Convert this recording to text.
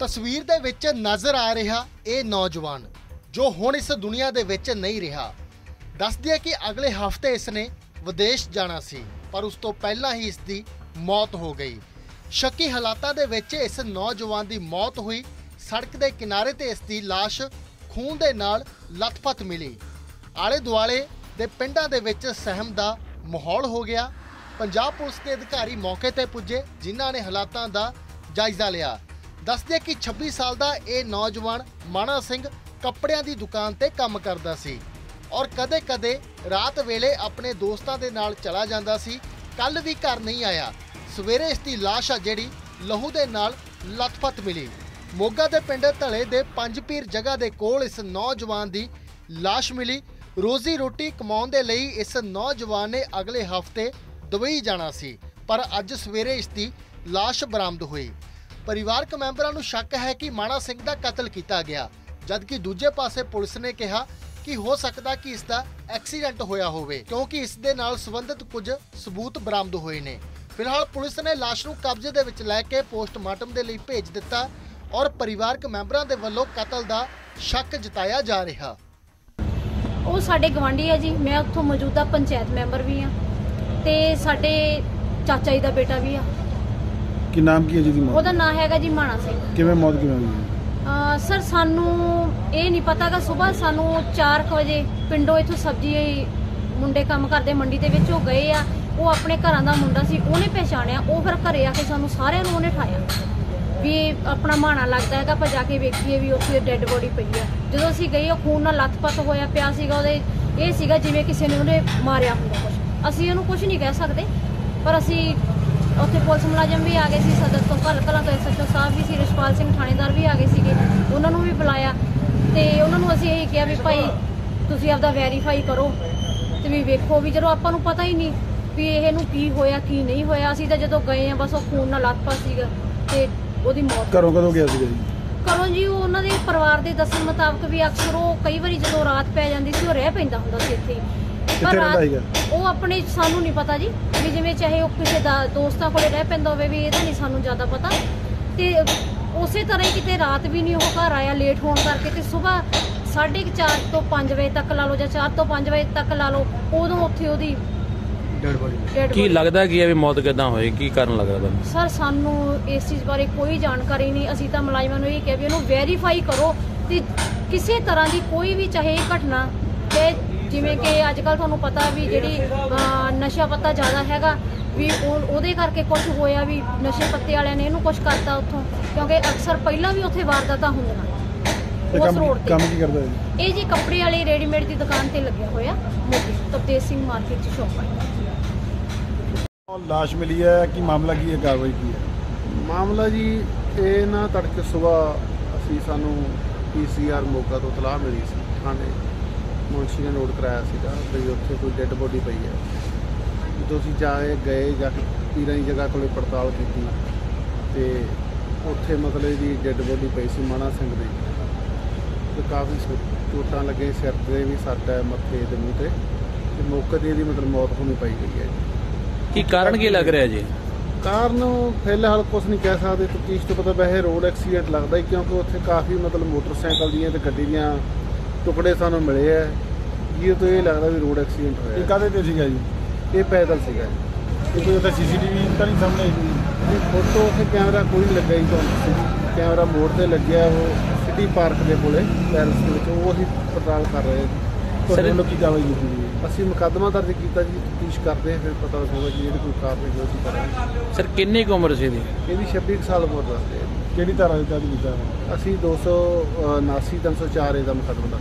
ਤਸਵੀਰ ਦੇ ਵਿੱਚ ਨਜ਼ਰ ਆ ਰਿਹਾ ਇਹ ਨੌਜਵਾਨ, ਜੋ ਹੁਣ ਇਸ ਦੁਨੀਆ ਦੇ ਵਿੱਚ ਨਹੀਂ ਰਿਹਾ। ਦੱਸਦੀ ਹੈ ਕਿ ਅਗਲੇ ਹਫ਼ਤੇ ਇਸ ਨੇ ਵਿਦੇਸ਼ ਜਾਣਾ ਸੀ, ਪਰ ਉਸ ਤੋਂ ਪਹਿਲਾਂ ਹੀ ਇਸ ਦੀ ਮੌਤ ਹੋ ਗਈ। ਸ਼ੱਕੀ ਹਾਲਾਤਾਂ ਦੇ ਵਿੱਚ ਇਸ ਨੌਜਵਾਨ ਦੀ ਮੌਤ ਹੋਈ। ਸੜਕ ਦੇ ਕਿਨਾਰੇ ਤੇ ਇਸ ਦੀ ਲਾਸ਼ ਖੂਨ ਦੇ ਨਾਲ ਲੱਥਪੱਥ ਮਿਲੀ। ਆਲੇ ਦੁਆਲੇ ਦੇ ਪਿੰਡਾਂ ਦੇ ਵਿੱਚ ਸਹਿਮ ਦਾ ਮਾਹੌਲ ਹੋ ਗਿਆ। ਪੰਜਾਬ ਪੁਲਿਸ ਦੇ ਅਧਿਕਾਰੀ ਮੌਕੇ ਤੇ ਪੁੱਜੇ, ਜਿਨ੍ਹਾਂ ਨੇ ਹਾਲਾਤਾਂ ਦਾ ਜਾਇਜ਼ਾ ਲਿਆ। ਦੱਸਦੇ ਕਿ 26 ਸਾਲ ਦਾ ਇਹ ਨੌਜਵਾਨ ਮਾਣਾ ਸਿੰਘ ਕੱਪੜਿਆਂ ਦੀ ਦੁਕਾਨ ਤੇ ਕੰਮ ਕਰਦਾ ਸੀ ਔਰ ਕਦੇ-ਕਦੇ ਰਾਤ ਵੇਲੇ ਆਪਣੇ ਦੋਸਤਾਂ ਦੇ ਨਾਲ ਚਲਾ ਜਾਂਦਾ ਸੀ। ਕੱਲ ਵੀ ਘਰ ਨਹੀਂ ਆਇਆ। ਸਵੇਰੇ ਇਸ ਦੀ ਲਾਸ਼ ਆ ਜਿਹੜੀ ਲਹੂ ਦੇ ਨਾਲ ਲੱਥਪੱਥ ਮਿਲੀ। ਮੋਗਾ ਦੇ ਪਿੰਡ ਧਲੇ ਦੇ ਪੰਜ ਪੀਰ ਜਗ੍ਹਾ ਦੇ ਕੋਲ ਇਸ ਨੌਜਵਾਨ ਦੀ ਲਾਸ਼ ਮਿਲੀ। ਰੋਜ਼ੀ ਰੋਟੀ ਕਮਾਉਣ ਦੇ ਲਈ ਇਸ ਨੌਜਵਾਨ ਨੇ ਅਗਲੇ ਹਫ਼ਤੇ ਦੁਬਈ ਜਾਣਾ ਸੀ, ਪਰ ਅੱਜ ਸਵੇਰੇ ਇਸ ਦੀ ਲਾਸ਼ ਬਰਾਮਦ ਹੋਈ। ਪਰਿਵਾਰਕ ਮੈਂਬਰਾਂ ਨੂੰ ਸ਼ੱਕ ਹੈ ਕਿ ਮਾਣਾ ਸਿੰਘ ਦਾ ਕਤਲ ਕੀਤਾ ਗਿਆ, ਜਦਕਿ ਦੂਜੇ ਪਾਸੇ ਪੁਲਿਸ ਨੇ ਕਿਹਾ ਕਿ ਹੋ ਸਕਦਾ ਕਿ ਇਸ ਦਾ ਐਕਸੀਡੈਂਟ ਹੋਇਆ ਹੋਵੇ, ਕਿਉਂਕਿ ਇਸ ਦੇ ਨਾਲ ਸੰਬੰਧਿਤ ਕੁਝ ਸਬੂਤ ਬਰਾਮਦ ਹੋਏ ਨੇ। ਫਿਲਹਾਲ ਪੁਲਿਸ ਨੇ ਲਾਸ਼ ਨੂੰ ਕਬਜ਼ੇ ਦੇ ਵਿੱਚ ਲੈ ਕੇ ਪੋਸਟਮਾਰਟਮ ਦੇ ਲਈ ਭੇਜ ਦਿੱਤਾ ਔਰ ਪਰਿਵਾਰਕ ਮੈਂਬਰਾਂ ਦੇ ਵੱਲੋਂ ਕਤਲ ਦਾ ਸ਼ੱਕ ਜਤਾਇਆ ਜਾ ਰਿਹਾ। ਉਹ ਸਾਡੇ ਗਵਾਂਢੀ ਆ ਜੀ, ਮੈਂ ਉੱਥੋਂ ਮੌਜੂਦਾ ਪੰਚਾਇਤ ਮੈਂਬਰ ਵੀ ਆ ਤੇ ਸਾਡੇ ਚਾਚਾ ਜੀ ਦਾ ਬੇਟਾ ਵੀ ਆ। ਕੀ ਨਾਮ ਕੀ ਹੈ ਜੀ ਦੀ ਮੌਤ? ਉਹਦਾ ਨਾਂ ਹੈਗਾ ਜੀ ਮਾਣਾ ਸਿੰਘ। ਕਿਵੇਂ ਮੌਤ ਕਿਵੇਂ ਹੋਈ? ਅਹ ਸਰ ਸਾਨੂੰ ਇਹ ਨਹੀਂ ਪਤਾਗਾ ਸਵੇਰ ਸਾਨੂੰ 4 ਵਜੇ ਪਿੰਡੋਂ ਇੱਥੋਂ ਸਬਜ਼ੀ ਮੁੰਡੇ ਕੰਮ ਕਰਦੇ ਮੰਡੀ ਦੇ ਵਿੱਚ ਉਹ ਗਏ ਆ। ਉਹ ਆਪਣੇ ਘਰਾਂ ਦਾ ਮੁੰਡਾ ਸੀ ਉਹਨੇ ਪਛਾਣਿਆ ਉਹ ਫਿਰ ਘਰੇ ਆ ਕੇ ਸਾਨੂੰ ਸਾਰਿਆਂ ਨੂੰ ਉਹਨੇ ਠਾਇਆ। ਵੀ ਇਹ ਆਪਣਾ ਮਾਣਾ ਲੱਗਦਾ ਹੈਗਾ ਆਪਾਂ ਜਾ ਕੇ ਵੇਖੀਏ ਵੀ ਉੱਥੇ ਡੈੱਡ ਬੋਡੀ ਪਈ ਆ। ਜਦੋਂ ਅਸੀਂ ਗਏ ਉਹ ਖੂਨ ਨਾਲ ਲੱਥਪੱਥ ਹੋਇਆ ਪਿਆ ਸੀਗਾ ਉਹਦੇ ਇਹ ਸੀਗਾ ਜਿਵੇਂ ਕਿਸੇ ਨੇ ਉਹਨੇ ਮਾਰਿਆ ਹੁੰਦਾ ਕੁਝ ਅਸੀਂ ਉਹਨੂੰ ਕੁਝ ਨਹੀਂ ਕਹਿ ਸਕਦੇ ਪਰ ਅਸੀਂ ਉੱਥੇ ਪੁਲਿਸ ਮੁਲਾਜ਼ਮ ਵੀ ਆ ਗਏ ਸੀ ਸਦਰ ਤੋਂ ਭਲ ਕਲਾਂ ਤੋਂ ਐਸਐਚਓ ਸਾਹਿਬ ਵੀ ਸੀ ਰਿਸ਼ਪਾਲ ਸਿੰਘ ਥਾਣੇਦਾਰ ਵੀ ਆ ਗਏ ਸੀਗੇ। ਉਹਨਾਂ ਨੂੰ ਵੀ ਬੁਲਾਇਆ ਤੇ ਉਹਨਾਂ ਨੂੰ ਅਸੀਂ ਇਹ ਕਿਹਾ ਵੀ ਭਾਈ ਤੁਸੀਂ ਆਪਦਾ ਵੈਰੀਫਾਈ ਕਰੋ ਤੇ ਵੀ ਵੇਖੋ ਵੀ ਜਦੋਂ ਆਪਾਂ ਨੂੰ ਪਤਾ ਹੀ ਨਹੀਂ ਵੀ ਇਹ ਨੂੰ ਕੀ ਹੋਇਆ ਕੀ ਨਹੀਂ ਹੋਇਆ ਅਸੀਂ ਤਾਂ ਜਦੋਂ ਗਏ ਆ ਬਸ ਉਹ ਖੂਨ ਨਾਲ ਲੱਥਪਾ ਸੀਗਾ ਤੇ ਉਹਦੀ ਮੌਤ ਘਰੋਂ ਕਦੋਂ ਗਿਆ ਸੀਗਾ ਜੀ? ਕਰੋ ਜੀ ਉਹ ਉਹਨਾਂ ਦੇ ਪਰਿਵਾਰ ਦੇ ਦੱਸਣ ਮੁਤਾਬਕ ਵੀ ਅਕਸਰ ਉਹ ਕਈ ਵਾਰੀ ਜਦੋਂ ਰਾਤ ਪੈ ਜਾਂਦੀ ਸੀ ਉਹ ਰਹਿ ਪੈਂਦਾ ਹੁੰਦਾ ਸੀ ਇੱਥੇ। ਉਹ ਆਪਣੇ ਸਾਨੂੰ ਨਹੀਂ ਪਤਾ ਜੀ ਵੀ ਜਿਵੇਂ ਚਾਹੇ ਉਹ ਕਿਸੇ ਦਾ ਦੋਸਤਾਂ ਕੋਲੇ ਰਹਿ ਪੈਂਦਾ ਹੋਵੇ ਵੀ ਇਹਦਾ ਨਹੀਂ ਸਾਨੂੰ ਜ਼ਿਆਦਾ ਪਤਾ। ਤੇ ਉਸੇ ਤਰ੍ਹਾਂ ਹੀ ਕਿਤੇ ਰਾਤ ਵੀ ਨਹੀਂ ਉਹ ਘਰ ਆਇਆ ਲੇਟ ਹੋਣ ਕਰਕੇ ਤੇ ਸਵੇਰ 4:30 ਤੋਂ 5 ਵਜੇ ਤੱਕ ਲਾ ਲਓ ਜਾਂ 4 ਤੋਂ 5 ਵਜੇ ਤੱਕ ਲਾ ਲਓ ਉਦੋਂ ਉੱਥੇ ਉਹਦੀ ਕੀ ਲੱਗਦਾ ਕੀ ਹੈ ਵੀ ਮੌਤ ਕਿਦਾਂ ਹੋਈ? ਕੀ ਕਾਰਨ ਲੱਗਦਾ ਤੁਹਾਨੂੰ? ਸਰ ਸਾਨੂੰ ਇਸ ਚੀਜ਼ ਬਾਰੇ ਕੋਈ ਜਾਣਕਾਰੀ ਨਹੀਂ। ਅਸੀਂ ਤਾਂ ਮੁਲਾਜ਼ਮਾਂ ਨੂੰ ਇਹ ਕਿਹਾ ਵੀ ਉਹਨੂੰ ਵੈਰੀਫਾਈ ਕਰੋ ਤੇ ਕਿਸੇ ਤਰ੍ਹਾਂ ਦੀ ਕੋਈ ਵੀ ਚਾਹੇ ਘਟਨਾ ਤੇ ਜਿਵੇਂ ਕਿ ਅੱਜ ਕੱਲ ਤੁਹਾਨੂੰ ਪਤਾ ਵੀ ਜਿਹੜੀ ਨਸ਼ਾ ਪੱਤਾ ਜ਼ਿਆਦਾ ਹੈਗਾ ਵੀ ਉਹ- ਉਹਦੇ ਕਰਕੇ ਕੁਝ ਹੋਇਆ ਵੀ ਨਸ਼ੇ ਪੱਤੇ ਵਾਲਿਆਂ ਨੇ ਇਹਨੂੰ ਕੁਝ ਕਰਤਾ ਉੱਥੋਂ ਕਿਉਂਕਿ ਅਕਸਰ ਪਹਿਲਾਂ ਵੀ ਉੱਥੇ ਵਾਰਦਾਤਾਂ ਹੁੰਦੀਆਂ ਉਸ ਕੰਮ ਰੋਡ ਕੀ- ਤੇ। ਕੰਮ ਕੀ ਕਰਦਾ ਹੈ ਜੀ? ਇਹ ਜੀ ਕੱਪੜੇ ਵਾਲੀ ਰੈਡੀਮੇਡ ਦੀ ਦੁਕਾਨ ਤੇ ਲੱਗਿਆ ਹੋਇਆ ਮੋਦੀ ਤਪਤੇਜ ਸਿੰਘ ਮਾਰਕੀਟ ਚ ਸ਼ੋਪ ਹੈ। ਉਹ ਲਾਸ਼ ਮਿਲੀ ਹੈ? ਕੀ ਮਾਮਲਾ ਕੀ ਹੈ? ਕਾਰਵਾਈ ਕੀ ਹੈ? ਮਾਮਲਾ ਜੀ ਇਹ ਨਾ ਤੜਕੇ ਸਵੇਰ ਅਸੀਂ ਸਾਨੂੰ ਪੀਸੀਆਰ ਮੋਗਾ ਤੋਂ ਤਲਾਹ ਮਿਲੀ ਸੀ ਥਾਣੇ। ਮੁਨਸ਼ੀ ਨੇ ਨੋਟ ਕਰਾਇਆ ਸੀਗਾ ਵੀ ਉੱਥੇ ਕੋਈ ਡੈੱਡ ਬੋਡੀ ਪਈ ਹੈ। ਜਦੋਂ ਅਸੀਂ ਜਾਏ ਗਏ ਜਾ ਕੇ ਪੀਰਾਂ ਦੀ ਜਗ੍ਹਾ ਕੋਲੇ ਪੜਤਾਲ ਕੀਤੀ ਤੇ ਉੱਥੇ ਮਤਲਬ ਦੀ ਡੈੱਡ ਬੋਡੀ ਪਈ ਸੀ ਮਾਣਾ ਸਿੰਘ ਦੀ। ਤੇ ਕਾਫੀ ਚੋਟਾਂ ਲੱਗੇ ਸਿਰ ਤੇ ਵੀ ਸੱਟ ਹੈ ਮੱਥੇ ਤੇ ਮੂੰਹ ਤੇ। ਤੇ ਮੌਕੇ ਤੇ ਇਹਦੀ ਮਤਲਬ ਮੌਤ ਹੋਣੀ ਪਈ ਗਈ ਹੈ ਜੀ। ਕੀ ਕਾਰਨ ਕੀ ਲੱਗ ਰਿਹਾ ਜੀ? ਕਾਰਨ ਫਿਲਹਾਲ ਕੁਝ ਨਹੀਂ ਕਹਿ ਸਕਦੇ। ਤਫਤੀਸ਼ ਤੋਂ ਪਤਾ ਵੈਸੇ ਰੋਡ ਐਕਸੀਡੈਂਟ ਲੱਗਦਾ ਹੀ ਕਿਉਂਕਿ ਉੱਥੇ ਕਾਫੀ ਮਤਲਬ ਮੋਟਰਸਾਈਕਲ ਦੀਆਂ ਤੇ ਗੱਡੀ ਦੀਆਂ ਟੁਕੜੇ ਸਾਨੂੰ ਮਿਲੇ ਆ। ਜਿਹਦੇ ਤੋਂ ਇਹ ਲੱਗਦਾ ਵੀ ਰੋਡ ਐਕਸੀਡੈਂਟ ਇਹ ਹੋਇਆ ਕਾਹਦੇ ਤੇ ਸੀਗਾ ਜੀ? ਇਹ ਪੈਦਲ ਸੀਗਾ ਜੀ। ਇਹ ਕੋਈ ਉੱਥੇ ਸੀਸੀਟੀਵੀ ਤਾਂ ਨਹੀਂ ਸਾਹਮਣੇ? ਆਈ ਕੋਈ? ਇਹ ਫੋਟੋ ਉੱਥੇ ਕੈਮਰਾ ਕੋਈ ਨਹੀਂ ਲੱਗਾ ਜੀ ਤੁਹਾਨੂੰ ਕੈਮਰਾ ਮੋੜ ਤੇ ਲੱਗਿਆ ਉਹ ਸਿਟੀ ਪਾਰਕ ਦੇ ਕੋਲੇ ਪੈਲਸ ਦੇ ਵਿੱਚ। ਉਹ ਅਸੀਂ ਪੜਤਾਲ ਕਰ ਰਹੇ ਹਾਂ ਤੁਹਾਡੇ ਸਰ- ਵੱਲੋਂ ਕੀ ਕਾਰਵਾਈ ਕੀਤੀ ਜੀ ਅਸੀਂ ਮੁਕੱਦਮਾ ਦਰਜ ਕੀਤਾ ਜੀ ਤਫਤੀਸ਼ ਕਰਦੇ ਹਾਂ ਫਿਰ ਪਤਾ ਲੱਗੂਗਾ ਜੀ ਜਿਹੜੀ ਕੋਈ ਕਾਰਵਾਈ ਹੋਈ ਅਸੀਂ ਕਰਾਂਗੇ ਸਰ ਕਿੰਨੀ ਕੁ ਉਮਰ ਸੀ ਇਹਦੀ? ਇਹਦੀ 26 ਕੁ ਸਾਲ ਉਮਰ ਦੱਸਦੇ ਆ ਜੀ। ਕਿਹੜੀ ਧਾਰਾ ਦੇ ਤਹਿਤ ਕੀਤਾ? ਹੈ ਅਸੀਂ 279 304 ਦਾ ਮੁਕੱਦਮਾ ਦਰਜ